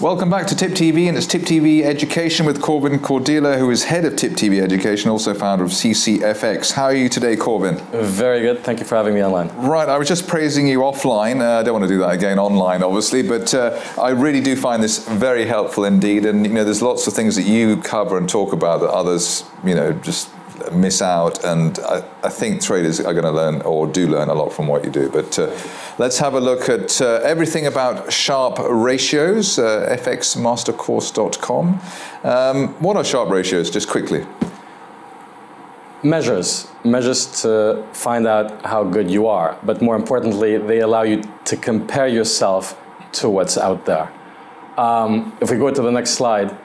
Welcome back to Tip TV, and it's Tip TV Education with Corvin Codirla, who is head of Tip TV Education, also founder of CCFX. How are you today, Corvin? Very good. Thank you for having me online. Right, I was just praising you offline. Uh, I don't want to do that again online, obviously, but uh, I really do find this very helpful indeed. And you know, there's lots of things that you cover and talk about that others, you know, just miss out. And I, I think traders are going to learn or do learn a lot from what you do. But uh, let's have a look at uh, everything about Sharpe ratios, uh, fxmastercourse.com. Um, what are Sharpe ratios, just quickly? Measures. Measures to find out how good you are. But more importantly, they allow you to compare yourself to what's out there. Um, if we go to the next slide,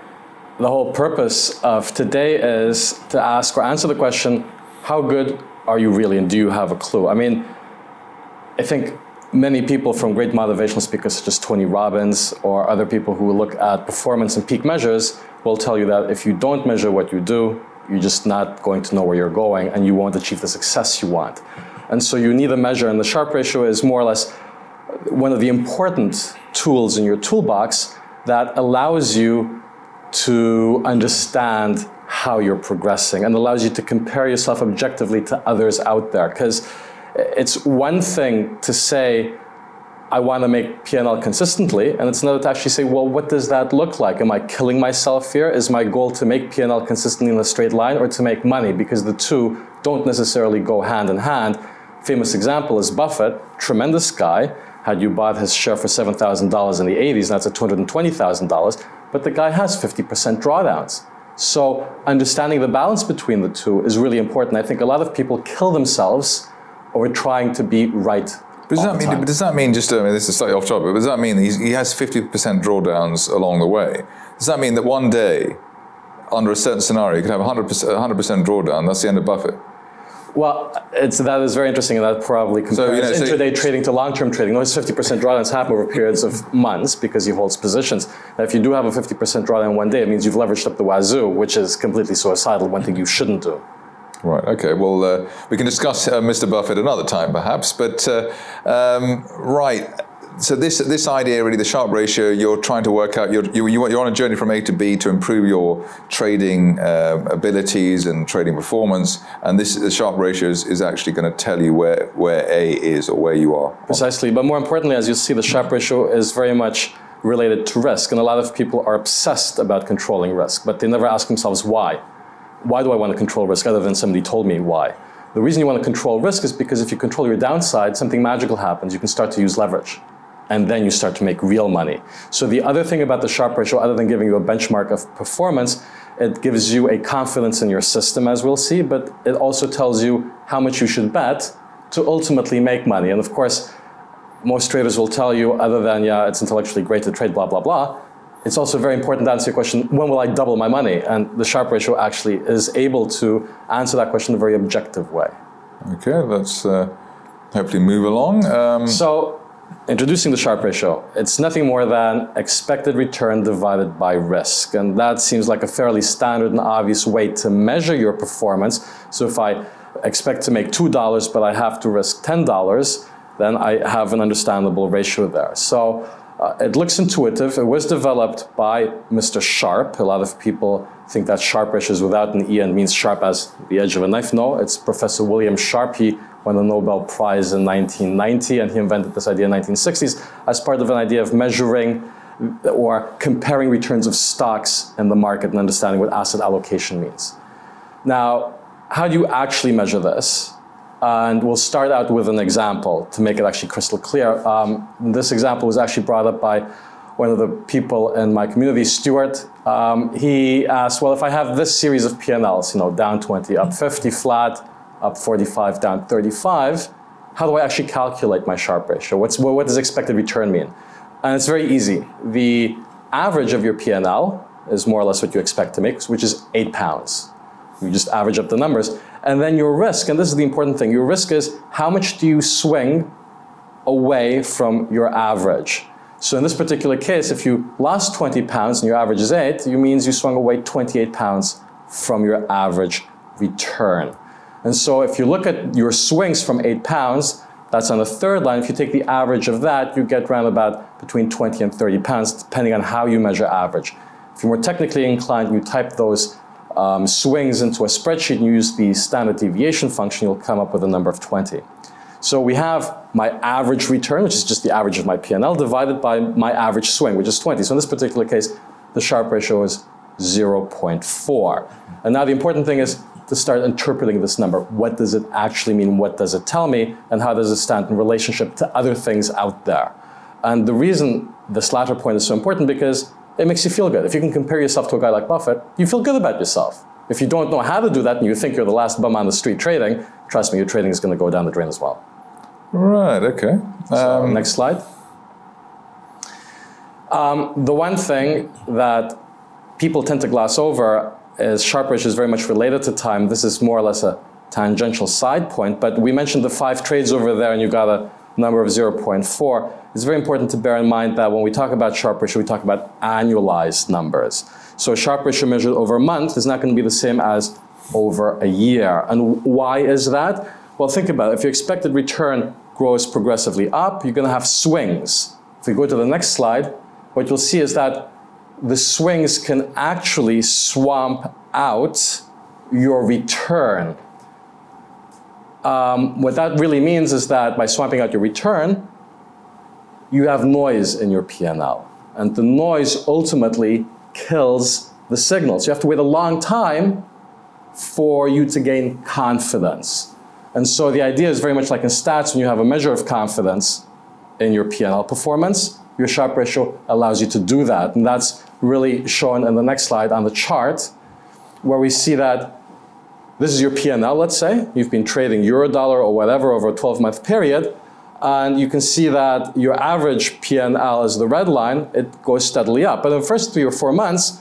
the whole purpose of today is to ask or answer the question, how good are you really and do you have a clue? I mean, I think many people from great motivational speakers such as Tony Robbins or other people who look at performance and peak measures will tell you that if you don't measure what you do, you're just not going to know where you're going and you won't achieve the success you want. And so you need a measure and the Sharpe ratio is more or less one of the important tools in your toolbox that allows you to understand how you're progressing and allows you to compare yourself objectively to others out there. Because it's one thing to say, I want to make PNL consistently, and it's another to actually say, well, what does that look like? Am I killing myself here? Is my goal to make PNL consistently in a straight line or to make money? Because the two don't necessarily go hand in hand. Famous example is Buffett, tremendous guy. Had you bought his share for $7,000 in the 80s, that's at $220,000 but the guy has 50% drawdowns. So understanding the balance between the two is really important. I think a lot of people kill themselves over trying to be right. But does, that mean, but does that mean, just, I mean, this is slightly off topic, but does that mean he has 50% drawdowns along the way? Does that mean that one day, under a certain scenario, you could have 100%, 100% drawdown, that's the end of Buffett? Well, it's, that is very interesting, and that probably compares so, you know, intraday so trading to long-term trading. Those 50% drawdowns happen over periods of months because he holds positions. Now, if you do have a 50% drawdown one day, it means you've leveraged up the wazoo, which is completely suicidal, one thing you shouldn't do. Right, okay. Well, uh, we can discuss uh, Mr. Buffett another time, perhaps. But, uh, um, right so this this idea really the Sharpe ratio you're trying to work out you're, you, you're on a journey from A to B to improve your trading uh, abilities and trading performance. And this the Sharpe ratio is, is actually going to tell you where where A is or where you are. Precisely. But more importantly as you see the Sharpe ratio is very much related to risk. And a lot of people are obsessed about controlling risk but they never ask themselves why. Why do I want to control risk other than somebody told me why? The reason you want to control risk is because if you control your downside something magical happens. You can start to use leverage and then you start to make real money. So the other thing about the Sharpe ratio, other than giving you a benchmark of performance, it gives you a confidence in your system, as we'll see, but it also tells you how much you should bet to ultimately make money. And of course, most traders will tell you, other than, yeah, it's intellectually great to trade, blah, blah, blah, it's also very important to answer your question, when will I double my money? And the Sharpe ratio actually is able to answer that question in a very objective way. Okay, let's uh, hopefully move along. Um, so Introducing the Sharpe ratio, it's nothing more than expected return divided by risk. And that seems like a fairly standard and obvious way to measure your performance. So if I expect to make $2, but I have to risk $10, then I have an understandable ratio there. So uh, it looks intuitive. It was developed by Mr. Sharpe. A lot of people think that Sharpe ratio is without an E and means sharp as the edge of a knife. No, it's Professor William Sharpe. He won the Nobel Prize in 1990, and he invented this idea in the 1960s as part of an idea of measuring or comparing returns of stocks in the market and understanding what asset allocation means. Now, how do you actually measure this? And we'll start out with an example to make it actually crystal clear. Um, this example was actually brought up by one of the people in my community, Stuart. Um, he asked, well, if I have this series of P&Ls, you know, down 20, up 50 flat, up 45, down 35, how do I actually calculate my Sharpe ratio? What's, what does expected return mean? And it's very easy. The average of your PNL is more or less what you expect to make, which is eight pounds. You just average up the numbers. And then your risk, and this is the important thing, your risk is how much do you swing away from your average? So in this particular case, if you lost 20 pounds and your average is 8, it means you swung away 28 pounds from your average return. And so if you look at your swings from 8 pounds That's on the third line. If you take the average of that, you get around about between 20 and 30 pounds, depending on how you measure average. If you're more technically inclined, you type those um, swings into a spreadsheet and use the standard deviation function, you'll come up with a number of 20. So we have my average return, which is just the average of my P&L, divided by my average swing, which is 20. So in this particular case, the Sharpe ratio is 0.4. And now the important thing is to start interpreting this number. What does it actually mean? What does it tell me? And how does it stand in relationship to other things out there? And the reason this latter point is so important because it makes you feel good. If you can compare yourself to a guy like Buffett, you feel good about yourself. If you don't know how to do that and you think you're the last bum on the street trading, trust me, your trading is going to go down the drain as well. Right, okay. So, um, next slide. Um, the one thing that people tend to gloss over is Sharpe ratio is very much related to time. This is more or less a tangential side point, but we mentioned the five trades over there and you got a number of 0.4. It's very important to bear in mind that when we talk about Sharpe ratio, we talk about annualized numbers. So a Sharpe ratio measured over a month is not going to be the same as over a year. And why is that? Well, think about it. If your expected return grows progressively up, you're going to have swings. If we go to the next slide, what you'll see is that the swings can actually swamp out your return. Um, what that really means is that by swamping out your return, you have noise in your P&L. The noise ultimately kills the signal. So you have to wait a long time for you to gain confidence. And so the idea is very much like in stats, when you have a measure of confidence in your P&L performance, your Sharpe ratio allows you to do that. And that's really shown in the next slide on the chart, where we see that this is your P&L, let's say. You've been trading euro dollar or whatever over a 12-month period. And you can see that your average P&L is the red line. It goes steadily up. But in the first three or four months,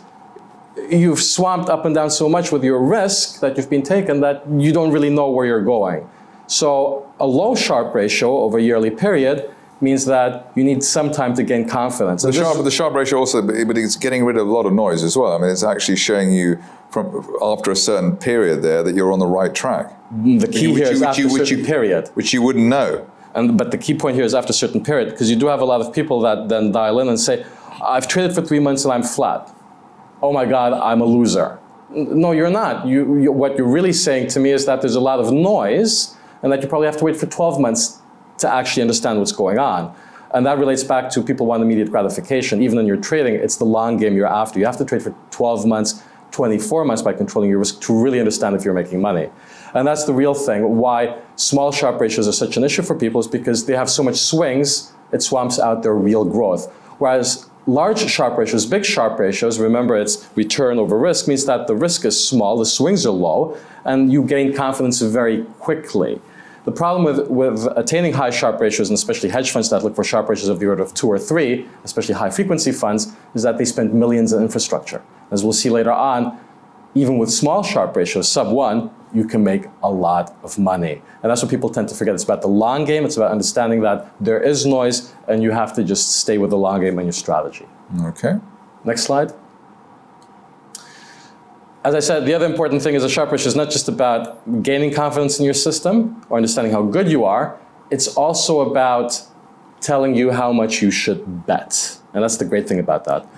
you've swamped up and down so much with your risk that you've been taken that you don't really know where you're going. So a low Sharpe ratio over a yearly period means that you need some time to gain confidence. The sharp, the Sharpe ratio also, but it's getting rid of a lot of noise as well. I mean, it's actually showing you from after a certain period there that you're on the right track. Mm, the key which here you, is after you, a certain you, period. Which you wouldn't know. And, but the key point here is after a certain period, because you do have a lot of people that then dial in and say, I've traded for three months and I'm flat. Oh my God, I'm a loser. No, you're not. You, you, what you're really saying to me is that there's a lot of noise and that you probably have to wait for 12 months to actually understand what's going on. And that relates back to people want immediate gratification. Even in your trading, it's the long game you're after. You have to trade for 12 months, 24 months by controlling your risk to really understand if you're making money. And that's the real thing. Why small Sharpe ratios are such an issue for people is because they have so much swings, it swamps out their real growth. Whereas large Sharpe ratios, big Sharpe ratios, remember it's return over risk, means that the risk is small, the swings are low, and you gain confidence very quickly. The problem with, with attaining high Sharpe ratios, and especially hedge funds that look for Sharpe ratios of the order of two or three, especially high frequency funds, is that they spend millions in infrastructure. As we'll see later on, even with small Sharpe ratios, sub one, you can make a lot of money. And that's what people tend to forget. It's about the long game. It's about understanding that there is noise and you have to just stay with the long game and your strategy. Okay. Next slide. As I said, the other important thing is a Sharpe ratio is not just about gaining confidence in your system or understanding how good you are. It's also about telling you how much you should bet. And that's the great thing about that.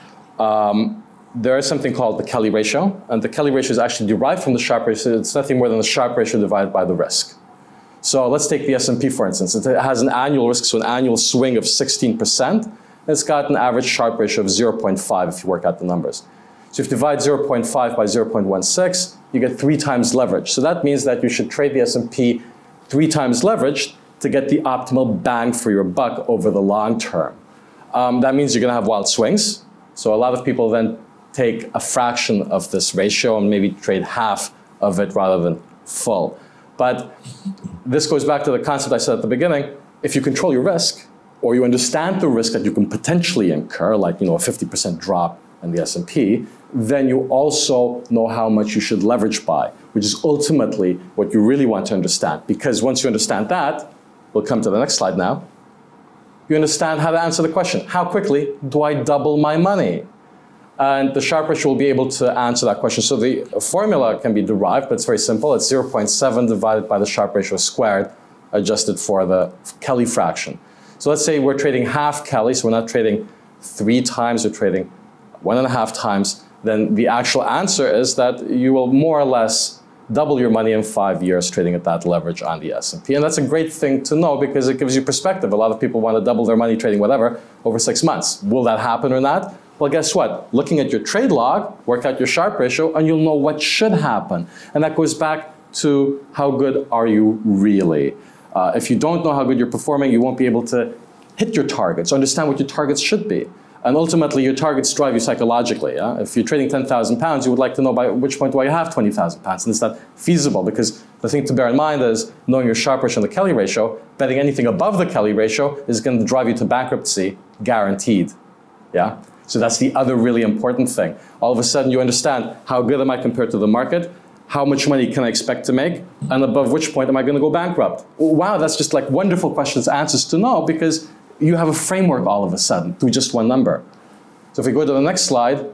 Um, there is something called the Kelly ratio, and the Kelly ratio is actually derived from the Sharpe ratio. It's nothing more than the Sharpe ratio divided by the risk. So let's take the S&P for instance. It has an annual risk, so an annual swing of 16%. It's got an average Sharpe ratio of 0.5 if you work out the numbers. So if you divide 0.5 by 0.16, you get three times leverage. So that means that you should trade the S&P three times leverage to get the optimal bang for your buck over the long term. Um, that means you're going to have wild swings. So a lot of people then take a fraction of this ratio and maybe trade half of it rather than full. But this goes back to the concept I said at the beginning. If you control your risk, or you understand the risk that you can potentially incur, like you know a 50% drop in the S&P, then you also know how much you should leverage by, which is ultimately what you really want to understand. Because once you understand that, we'll come to the next slide now, you understand how to answer the question, how quickly do I double my money? And the ratio will be able to answer that question. So the formula can be derived, but it's very simple. It's 0.7 divided by the Sharpe ratio squared. adjusted for the Kelly fraction. So let's say we're trading half Kelly, so we're not trading three times, we're trading one and a half times. Then the actual answer is that you will more or less double your money in five years trading at that leverage on the S&P. And that's a great thing to know because it gives you perspective. A lot of people want to double their money trading whatever over six months. Will that happen or not? Well, guess what? Looking at your trade log, work out your Sharpe ratio, and you'll know what should happen. And that goes back to how good are you really. Uh, if you don't know how good you're performing, you won't be able to hit your targets, understand what your targets should be. And ultimately, your targets drive you psychologically. Yeah? If you're trading 10,000 pounds, you would like to know by which point do I have 20,000 pounds. And it's not feasible because the thing to bear in mind is knowing your Sharpe ratio and the Kelly ratio, betting anything above the Kelly ratio is going to drive you to bankruptcy, guaranteed. Yeah? So that's the other really important thing. All of a sudden, you understand how good am I compared to the market? How much money can I expect to make? And above which point am I going to go bankrupt? Wow, that's just like wonderful questions, answers to know because you have a framework all of a sudden through just one number. So if we go to the next slide,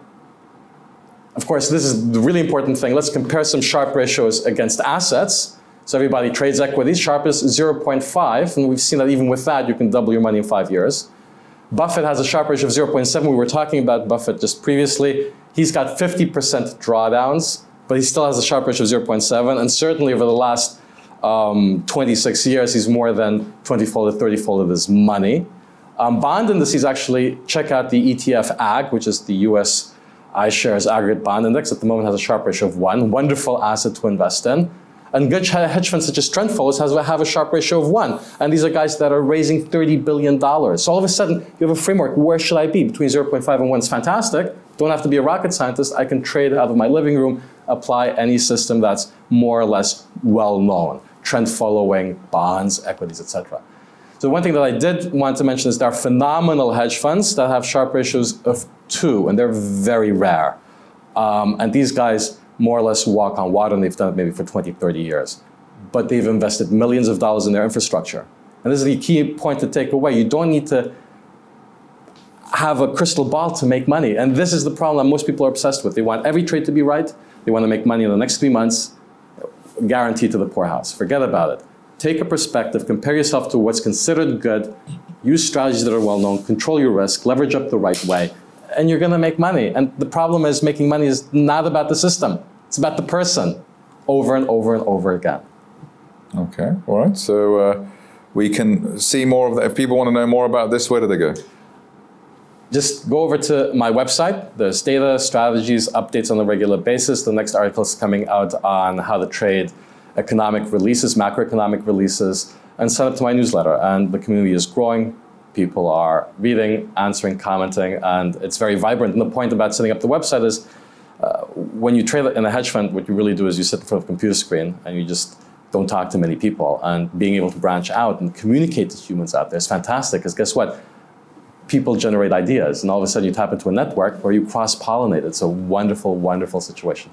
of course, this is the really important thing. Let's compare some Sharpe ratios against assets. So everybody trades equities. Sharpe is 0.5, and we've seen that even with that, you can double your money in five years. Buffett has a Sharpe ratio of 0.7. We were talking about Buffett just previously. He's got 50% drawdowns, but he still has a Sharpe ratio of 0.7. And certainly over the last um, 26 years, he's more than 20-folded, 30-folded his money. Um, bond indices actually, check out the ETF AG, which is the US iShares Aggregate Bond Index. At the moment has a Sharpe ratio of one. Wonderful asset to invest in. And good hedge funds such as Trendfulness has, have a Sharpe ratio of one. And these are guys that are raising $30 billion. So all of a sudden, you have a framework. Where should I be? Between 0.5 and 1 is fantastic. Don't have to be a rocket scientist. I can trade out of my living room, apply any system that's more or less well known trend following, bonds, equities, etc. So one thing that I did want to mention is there are phenomenal hedge funds that have Sharpe ratios of two, and they're very rare. Um, and these guys more or less walk on water, and they've done it maybe for 20, 30 years. But they've invested millions of dollars in their infrastructure. And this is the key point to take away. You don't need to have a crystal ball to make money. And this is the problem that most people are obsessed with. They want every trade to be right. They want to make money in the next three months guarantee to the poorhouse. Forget about it. Take a perspective, compare yourself to what's considered good, use strategies that are well known, control your risk, leverage up the right way, and you're going to make money. And the problem is making money is not about the system, it's about the person over and over and over again. Okay, all right. So uh, we can see more of that. If people want to know more about this, where do they go? Just go over to my website. There's data, strategies, updates on a regular basis. The next article is coming out on how to trade economic releases, macroeconomic releases, and sign up to my newsletter. And the community is growing. People are reading, answering, commenting, and it's very vibrant. And the point about setting up the website is uh, when you trade in a hedge fund, what you really do is you sit in front of a computer screen and you just don't talk to many people. And being able to branch out and communicate to humans out there is fantastic because guess what? People generate ideas, and all of a sudden you tap into a network where you cross pollinate. It's a wonderful, wonderful situation.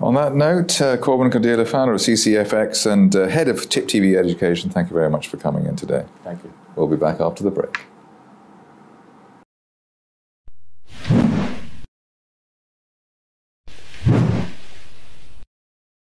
On that note, uh, Corvin Codirla, founder of CCFX and uh, head of TIP TV Education, thank you very much for coming in today. Thank you. We'll be back after the break.